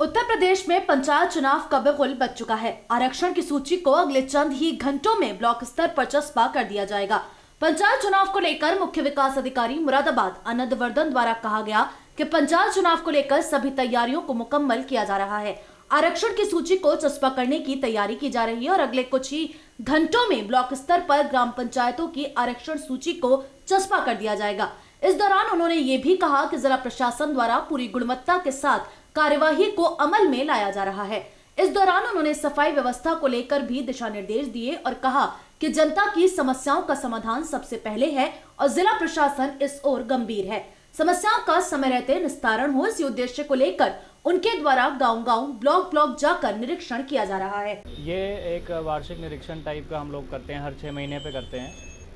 उत्तर प्रदेश में पंचायत चुनाव का बिगुल बच चुका है। आरक्षण की सूची को अगले चंद ही घंटों में ब्लॉक स्तर पर चस्पा कर दिया जाएगा। पंचायत चुनाव को लेकर मुख्य विकास अधिकारी मुरादाबाद आनंद वर्धन द्वारा कहा गया कि पंचायत चुनाव को लेकर सभी तैयारियों को मुकम्मल किया जा रहा है। आरक्षण की सूची को चस्पा करने की तैयारी की जा रही है और अगले कुछ ही घंटों में ब्लॉक स्तर पर ग्राम पंचायतों की आरक्षण सूची को चस्पा कर दिया जाएगा। इस दौरान उन्होंने ये भी कहा कि जिला प्रशासन द्वारा पूरी गुणवत्ता के साथ कार्यवाही को अमल में लाया जा रहा है। इस दौरान उन्होंने सफ़ाई व्यवस्था को लेकर भी दिशा निर्देश दिए और कहा कि जनता की समस्याओं का समाधान सबसे पहले है और जिला प्रशासन इस ओर गंभीर है। समस्याओं का समय रहते निस्तारण हो इस उद्देश्य को लेकर उनके द्वारा गांव-गांव ब्लॉक ब्लॉक जाकर निरीक्षण किया जा रहा है। ये एक वार्षिक निरीक्षण टाइप का हम लोग करते हैं, हर छः महीने पे करते हैं।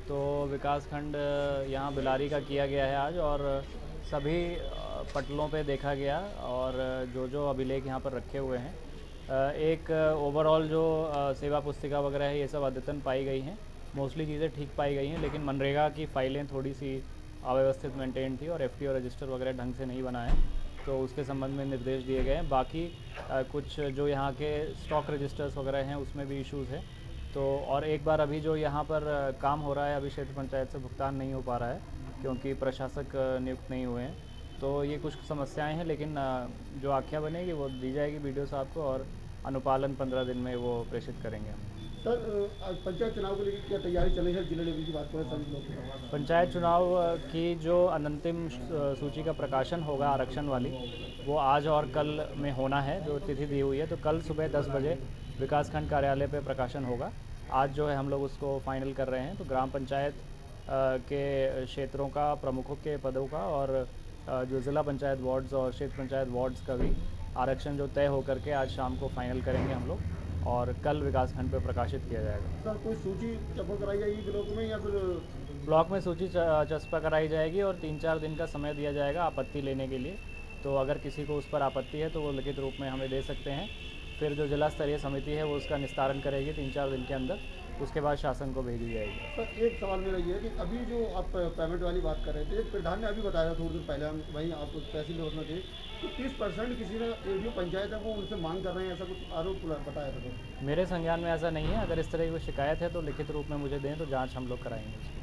तो विकास खंड यहाँ बिलारी का किया गया है आज और सभी पटलों पे देखा गया और जो जो अभिलेख यहाँ पर रखे हुए हैं। एक ओवरऑल जो सेवा पुस्तिका वगैरह है, ये सब अद्यतन पाई गई हैं। मोस्टली चीज़ें ठीक पाई गई हैं, लेकिन मनरेगा की फ़ाइलें थोड़ी सी अव्यवस्थित मेंटेन थी और एफटीओ रजिस्टर वगैरह ढंग से नहीं बना है तो उसके संबंध में निर्देश दिए गए हैं। बाकी कुछ जो यहाँ के स्टॉक रजिस्टर्स वगैरह हैं, उसमें भी इश्यूज़ हैं। तो और एक बार अभी जो यहाँ पर काम हो रहा है, अभी क्षेत्र पंचायत से भुगतान नहीं हो पा रहा है, क्योंकि प्रशासक नियुक्त नहीं हुए हैं। तो ये कुछ समस्याएँ हैं लेकिन जो आख्या बनेगी वो दी जाएगी वीडियो साहब को और अनुपालन पंद्रह दिन में वो प्रेषित करेंगे। हम सर पंचायत चुनाव को लेकर क्या तैयारी चल रही है? ज़िले लेवल की बात करें सभी लोग। पंचायत चुनाव की जो अनंतिम सूची का प्रकाशन होगा आरक्षण वाली वो आज और कल में होना है जो तिथि दी हुई है। तो कल सुबह दस बजे विकासखंड कार्यालय पे प्रकाशन होगा। आज जो है हम लोग उसको फाइनल कर रहे हैं। तो ग्राम पंचायत के क्षेत्रों का प्रमुखों के पदों का और जो ज़िला पंचायत वार्ड्स और क्षेत्र पंचायत वार्ड्स का भी आरक्षण जो तय होकर के आज शाम को फाइनल करेंगे हम लोग और कल विकासखंड पे प्रकाशित किया जाएगा। सर कोई सूची चपा कराई जाएगी ब्लॉक में या फिर ब्लॉक में सूची चस्पा कराई जाएगी और तीन चार दिन का समय दिया जाएगा आपत्ति लेने के लिए। तो अगर किसी को उस पर आपत्ति है तो वो लिखित रूप में हमें दे सकते हैं। फिर जो जिला स्तरीय समिति है वो उसका निस्तारण करेगी तीन चार दिन के अंदर। उसके बाद शासन को भेजी जाएगी। सर एक सवाल मेरा ये है कि अभी जो आप पेमेंट वाली बात कर रहे थे प्रधान ने अभी बताया थोड़ी देर पहले हम वहीं आपको तहसील होना चाहिए तो तीस परसेंट किसी ने जो पंचायत है वो उनसे मांग कर रहे हैं ऐसा कुछ आरोप बताया था मेरे संज्ञान में ऐसा नहीं है। अगर इस तरह की कोई शिकायत है तो लिखित रूप में मुझे दें तो जाँच हम लोग कराएँगे